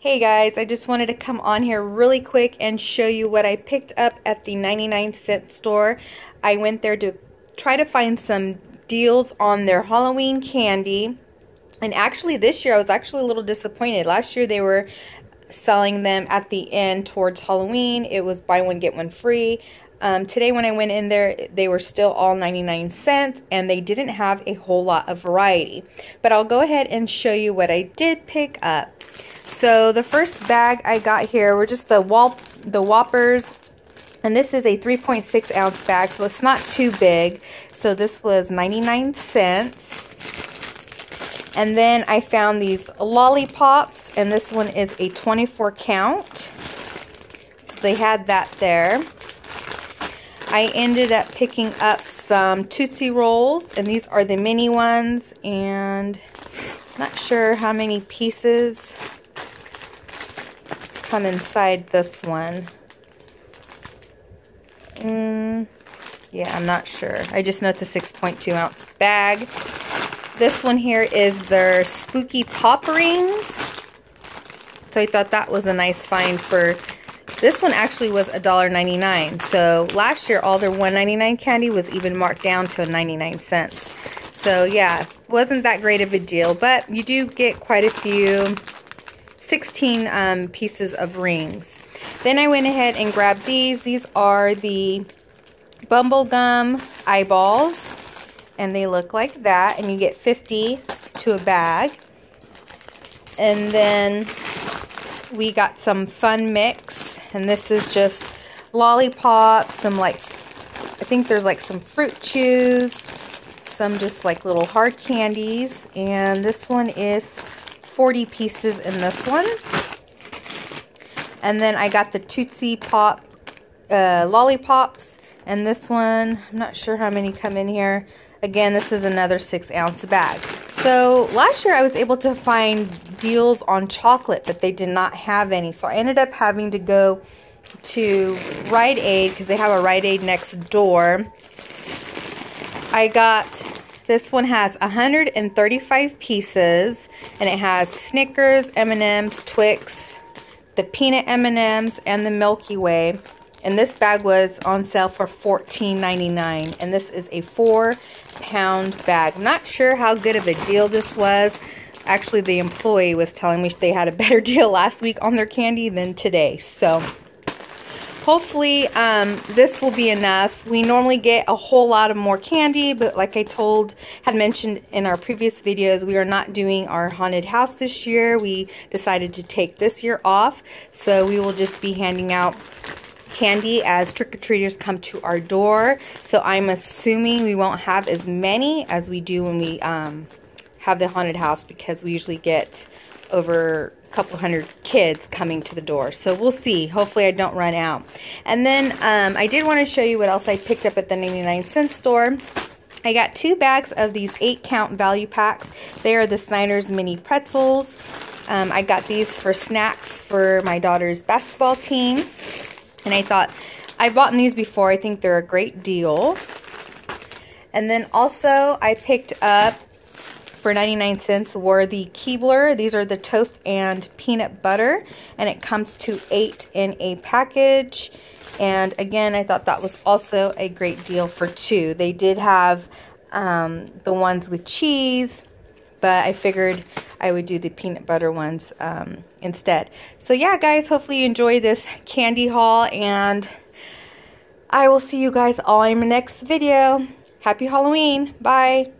Hey guys, I just wanted to come on here really quick and show you what I picked up at the 99 cent store. I went there to try to find some deals on their Halloween candy. And actually this year I was actually a little disappointed. Last year they were selling them at the end towards Halloween. It was buy one get one free. Um, today when I went in there, they were still all 99 cents and they didn't have a whole lot of variety. But I'll go ahead and show you what I did pick up. So the first bag I got here were just the Whop the Whoppers. And this is a 3.6 ounce bag, so it's not too big. So this was 99 cents. And then I found these lollipops, and this one is a 24 count. They had that there. I ended up picking up some Tootsie Rolls, and these are the mini ones, and not sure how many pieces come inside this one. Mm, yeah, I'm not sure. I just know it's a 6.2 ounce bag. This one here is their Spooky Pop Rings. So I thought that was a nice find for... This one actually was $1.99. So last year, all their $1.99 candy was even marked down to 99 cents. So yeah, wasn't that great of a deal. But you do get quite a few 16 um, pieces of rings. Then I went ahead and grabbed these. These are the bubblegum eyeballs. And they look like that. And you get 50 to a bag. And then we got some fun mix. And this is just lollipops, some like, I think there's like some fruit chews, some just like little hard candies. And this one is 40 pieces in this one. And then I got the Tootsie Pop uh, lollipops. And this one, I'm not sure how many come in here. Again, this is another six ounce bag. So last year I was able to find deals on chocolate, but they did not have any. So I ended up having to go to Rite Aid because they have a Rite Aid next door. I got this one has 135 pieces and it has Snickers, M&Ms, Twix, the peanut M&Ms, and the Milky Way. And this bag was on sale for $14.99. And this is a four pound bag. Not sure how good of a deal this was. Actually, the employee was telling me they had a better deal last week on their candy than today. So hopefully um, this will be enough. We normally get a whole lot of more candy, but like I told, had mentioned in our previous videos, we are not doing our haunted house this year. We decided to take this year off, so we will just be handing out candy as trick-or-treaters come to our door. So I'm assuming we won't have as many as we do when we um, have the haunted house because we usually get over a couple hundred kids coming to the door. So we'll see. Hopefully I don't run out. And then um, I did want to show you what else I picked up at the 99 cent store. I got two bags of these 8 count value packs. They are the Snyder's mini pretzels. Um, I got these for snacks for my daughter's basketball team. And I thought, I've bought these before. I think they're a great deal. And then also I picked up for 99 cents were the Keebler. These are the toast and peanut butter. And it comes to eight in a package. And again, I thought that was also a great deal for two. They did have um, the ones with cheese, but I figured I would do the peanut butter ones um, instead. So yeah, guys, hopefully you enjoy this candy haul. And I will see you guys all in my next video. Happy Halloween. Bye.